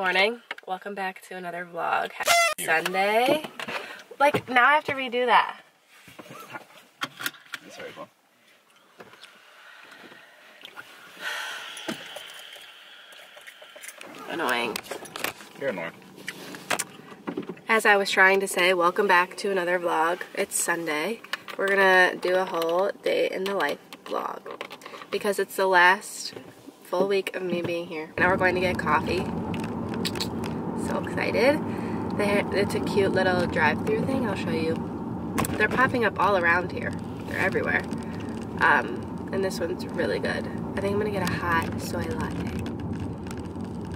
morning. Welcome back to another vlog. Happy Sunday. Like, now I have to redo that. Go on. Annoying. You're annoying. As I was trying to say, welcome back to another vlog. It's Sunday. We're gonna do a whole day in the life vlog because it's the last full week of me being here. Now we're going to get coffee. Excited. They, it's a cute little drive-through thing. I'll show you. They're popping up all around here. They're everywhere. Um, and this one's really good. I think I'm gonna get a hot soy latte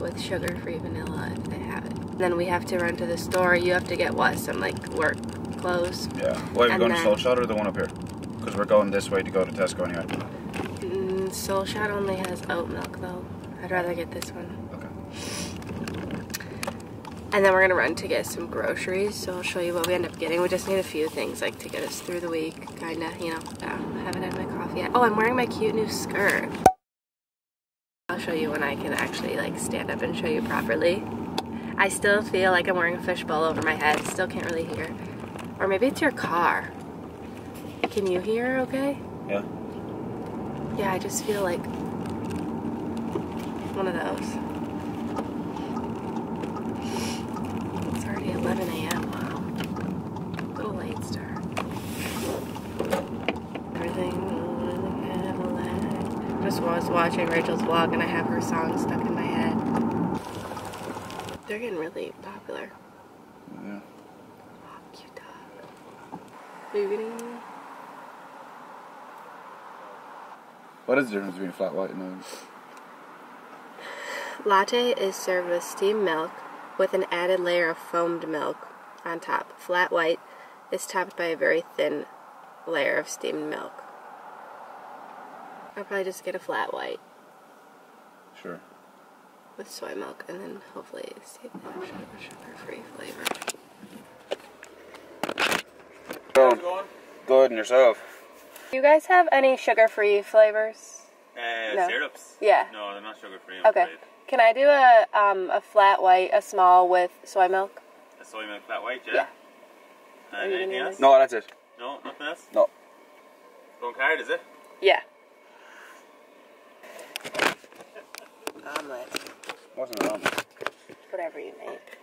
with sugar-free vanilla if they have it. Then we have to run to the store. You have to get what? Some like work clothes. Yeah. Why are we And going to then- Soul Shot or the one up here? Because we're going this way to go to Tesco anyway. Mm, Soul Shot only has oat milk though. I'd rather get this one. And then we're gonna run to get some groceries. So I'll show you what we end up getting. We just need a few things like to get us through the week, kinda, you know. Um, haven't had my coffee yet. Oh, I'm wearing my cute new skirt. I'll show you when I can actually like stand up and show you properly. I still feel like I'm wearing a fishbowl over my head. Still can't really hear. Or maybe it's your car. Can you hear okay? Yeah. Yeah, I just feel like one of those. It's already 11 a.m. Wow. A little late start. Everything. Just was watching Rachel's vlog and I have her song stuck in my head. They're getting really popular. Yeah. Oh, cute dog. Moving. What is the difference between flat white and a... Latte is served with steamed milk with an added layer of foamed milk on top. Flat white is topped by a very thin layer of steamed milk. I'll probably just get a flat white Sure. with soy milk and then hopefully see if they have sugar, sugar-free flavor. Going. Good, and yourself? Do you guys have any sugar-free flavors? Uh, No. Syrups? Yeah. No, they're not sugar free. I'm Okay. afraid. Can I do a um, a flat white, a small with soy milk? A soy milk flat white, Yeah. yeah. And anything else? No, that's it. No, nothing else? No. Going card, is it? Yeah. Omelet. Wasn't it on? Whatever you make.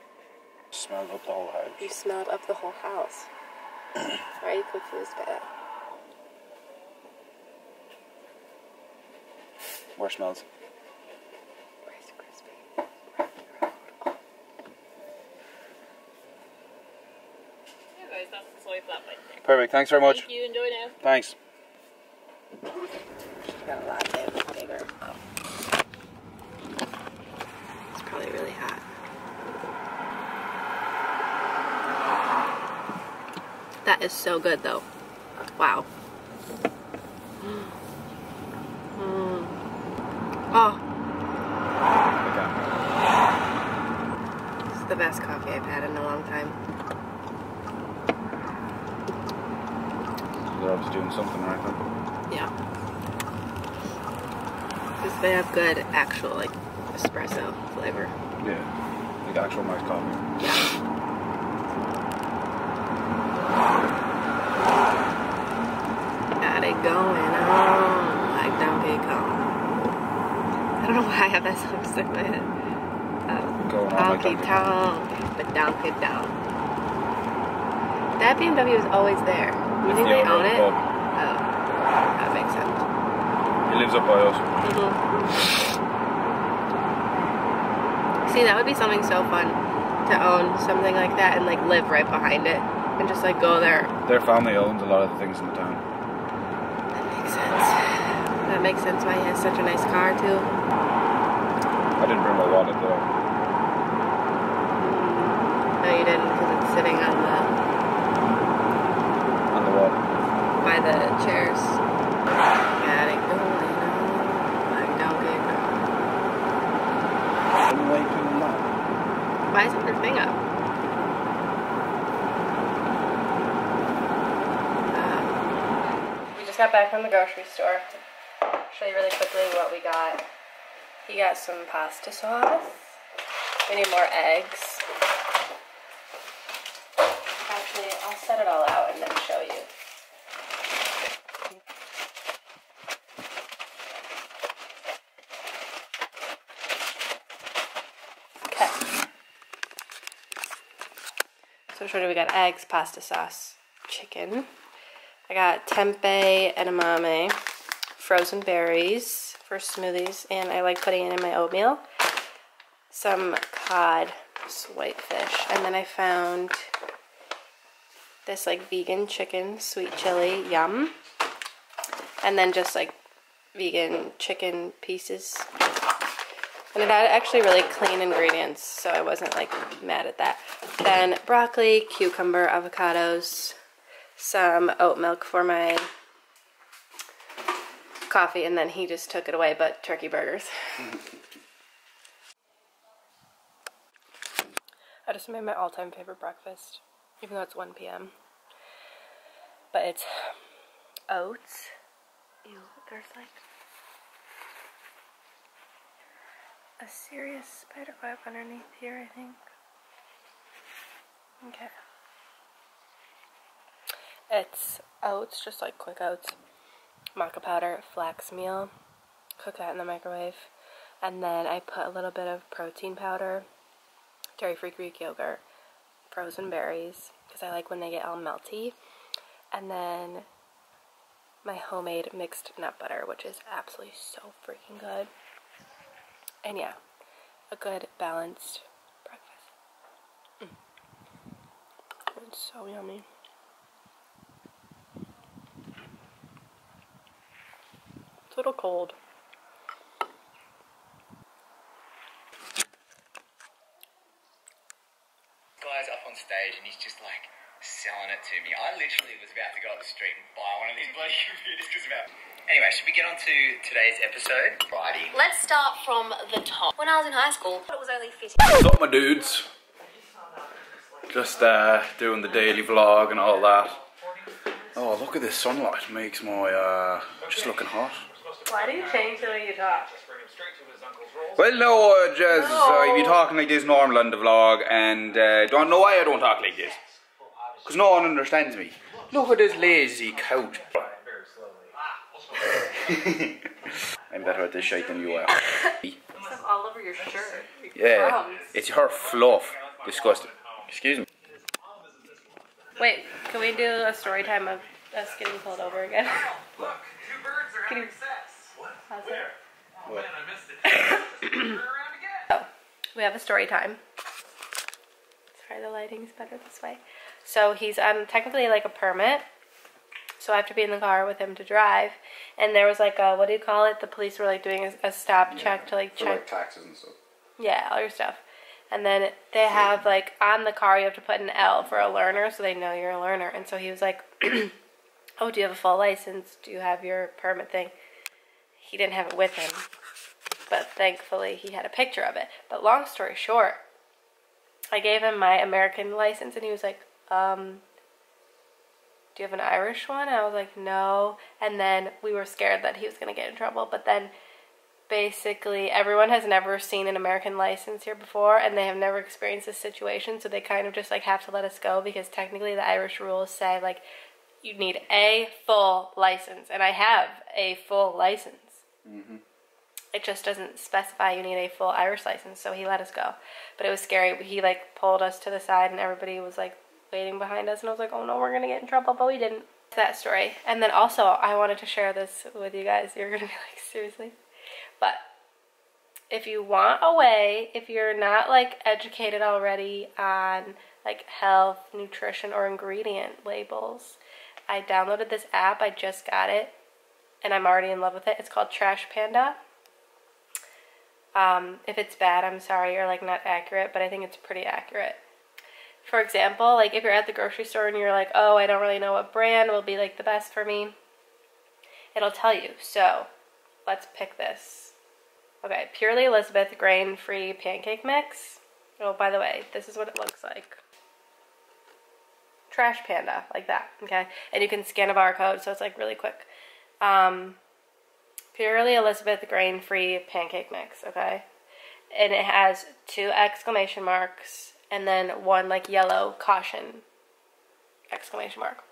Smelled up the whole house. You smelled up the whole house. Why are you confused by that? Where smells? Rice Krispie. Anyways, that's the soy flat white there. Perfect. Thanks very much. Thank you. Enjoy now. Thanks. Got a latte with bigger. It's probably really hot. That is so good though. Wow. Mm. Oh, this is the best coffee I've had in a long time. They're doing something right then. Yeah. Because they have good actual like espresso flavor. Yeah. Like actual nice coffee. Yeah. Got it going on like Donkey Kong. I don't know why I have that song stuck in my head. Um, Going on like Donkey Donkey Kong, but Donkey Down. That BMW is always there. You It's think the they own it? Oh, that makes sense. He lives up by us. Mhm. See, that would be something so fun to own something like that and like live right behind it and just like go there. Their family owns a lot of the things in the town. That makes sense. That makes sense why he has such a nice car too. I didn't bring my wallet though. No, you didn't because it's sitting on the On the wall. by the chairs. Got it going on like Donkey Kong. Way too long. Why isn't your thing up? Um, we just got back from the grocery store. Show you really quickly what we got. He got some pasta sauce, We need more eggs. Actually, I'll set it all out and then show you. Okay. So do we got? Eggs, pasta sauce, chicken. I got tempeh edamame, frozen berries for smoothies, and I like putting it in my oatmeal. Some cod, whitefish, and then I found this like vegan chicken, sweet chili, yum. And then just like vegan chicken pieces. And it had actually really clean ingredients, so I wasn't like mad at that. Then broccoli, cucumber, avocados, some oat milk for my coffee, and then he just took it away, but turkey burgers. I just made my all-time favorite breakfast, even though it's 1 p.m. But it's oats. Ew, there's like a serious spider web underneath here, I think. Okay. It's oats, just like quick oats, maca powder, flax meal, cook that in the microwave, and then I put a little bit of protein powder, dairy-free Greek yogurt, frozen berries, because I like when they get all melty, and then my homemade mixed nut butter, which is absolutely so freaking good. And yeah, a good balanced breakfast. Mm. It's so yummy. It's a little cold. guy's up on stage and he's just like selling it to me. I literally was about to go up the street and buy one of these bloody computers because about. Anyway, should we get on to today's episode? Righty. Let's start from the top. When I was in high school, it was only fitting. What's up, my dudes? Just uh, doing the daily vlog and all that. Oh, look at this sunlight. It Makes my uh, just looking hot. Why do you change the way you talk? Well, no, uh, Jazz, uh, you be talking like this normal on the vlog, and uh, don't know why I don't talk like this. Because no one understands me. Look at this lazy couch. I'm better at this shite than you are. Stuff all over your shirt. Yeah, Crumbs. it's her fluff. Disgusting. Excuse me. Wait, can we do a story time of us getting pulled over again? look two birds are Can you- How's it? So, oh, we have a story time. Sorry, the lighting's better this way. So he's on technically like a permit. So I have to be in the car with him to drive. And there was like a, what do you call it? The police were like doing a, a stop check to like check taxes and stuff. Yeah, all your stuff. And then they have like on the car you have to put an L for a learner so they know you're a learner. And so he was like, "Oh, do you have a full license? Do you have your permit thing?" He didn't have it with him. But thankfully he had a picture of it. But long story short, I gave him my American license and he was like, "Um, do you have an Irish one?" And I was like, "No." And then we were scared that he was going to get in trouble, but then basically everyone has never seen an American license here before and they have never experienced this situation so they kind of just like have to let us go because technically the Irish rules say like you need a full license and I have a full license. It just doesn't specify you need a full Irish license so he let us go. But it was scary. He like pulled us to the side and everybody was like waiting behind us and I was like, "Oh no, we're to get in trouble." But we didn't. That story. And then also I wanted to share this with you guys. You're to be like, "Seriously?" But if you want a way, if you're not like educated already on like health, nutrition, or ingredient labels, I downloaded this app. I just got it, and I'm already in love with it. It's called Trash Panda. Um, if it's bad, I'm sorry, or like not accurate, but I think it's pretty accurate. For example, like if you're at the grocery store and you're like, oh, I don't really know what brand will be like the best for me, it'll tell you. So let's pick this. Okay, Purely Elizabeth grain free pancake mix. Oh, by the way, this is what it looks like. Trash Panda, like that, okay? And you can scan a barcode, so it's like really quick. Um, Purely Elizabeth grain free pancake mix, okay? and it has two exclamation marks and then one like yellow caution exclamation mark.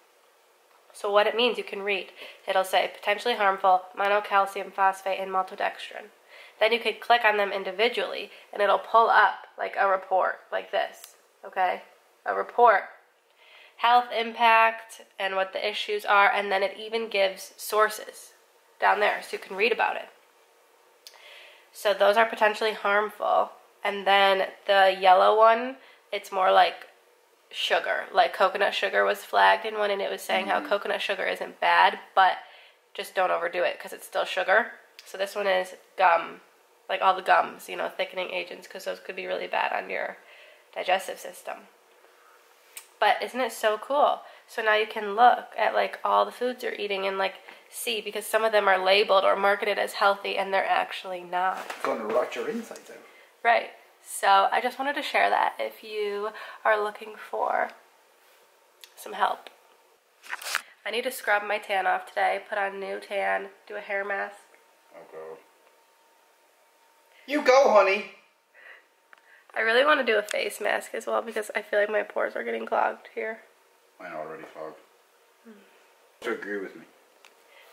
So what it means you can read. It'll say potentially harmful monocalcium phosphate and maltodextrin. Then you could click on them individually and it'll pull up like a report like this. Okay? A report. Health impact and what the issues are and then it even gives sources down there so you can read about it. So those are potentially harmful. And then the yellow one, it's more like sugar. Like coconut sugar was flagged in one, and it was saying how mm-hmm. coconut sugar isn't bad, but just don't overdo it because it's still sugar. So this one is gum, like all the gums, you know, thickening agents, because those could be really bad on your digestive system. But isn't it so cool? So now you can look at like all the foods you're eating and like see because some of them are labeled or marketed as healthy and they're actually not. It's going to rot your insides out. Right. So I just wanted to share that if you are looking for some help. I need to scrub my tan off today, put on new tan, do a hair mask. Oh god. You go, honey. I really want to do a face mask as well because I feel like my pores are getting clogged here. Mine already fogged. To agree with me.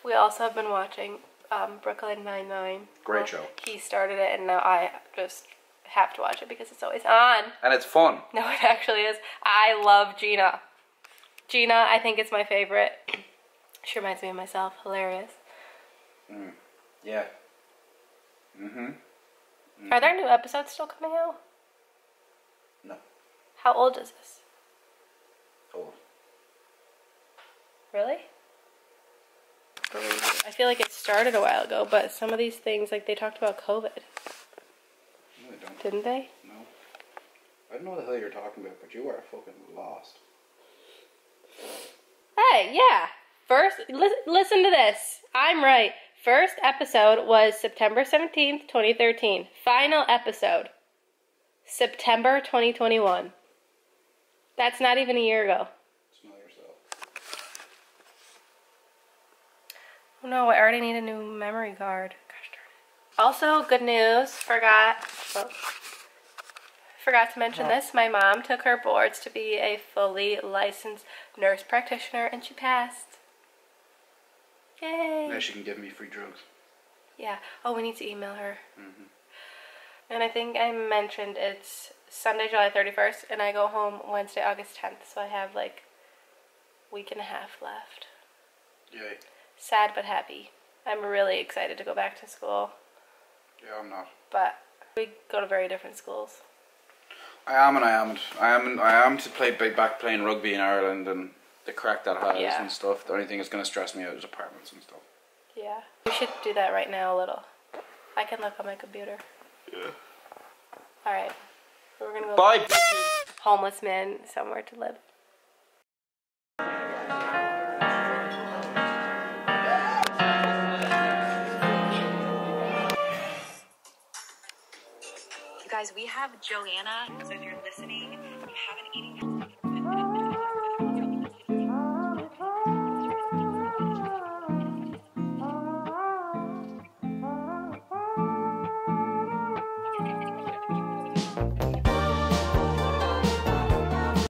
We also have been watching um, Brooklyn Nine Nine. Great show. He started it, and now I just have to watch it because it's always on. And it's fun. No, it actually is. I love Gina. Gina, I think it's my favorite. She reminds me of myself. Hilarious. Yeah. Mm-hmm. Are there new episodes still coming out? No. How old is this? Old. Really? I feel like it started a while ago, but some of these things, like they talked about COVID, No, I don't. Didn't they? No. I don't know what the hell you're talking about, but you are fucking lost. Hey, yeah. First, li- listen to this. I'm right. First episode was September 17th, 2013. Final episode, September 2021. That's not even a year ago. Smell yourself. Oh no, I already need a new memory card. Gosh darn it. Also, good news. Forgot. well, forgot to mention this. My mom took her boards to be a fully licensed nurse practitioner, and she passed. Yay! Now she can give me free drugs. Yeah. Oh, we need to email her. Mm-hmm. And I think I mentioned it's Sunday, July 31st, and I go home Wednesday, August 10th. So I have like week and a half left. Yay. Sad but happy. I'm really excited to go back to school, Yeah, I'm not. but we go to very different schools. I am and I am. I am. I am to play ba- back playing rugby in Ireland and the crack that has Yeah. and stuff. The only thing that's going to stress me out is apartments and stuff. Yeah. We should do that right now a little. I can look on my computer. Yeah. All right. We're gonna go Bye. homeless man somewhere to live. Guys, we have Joanna, so if you're listening, you have an eating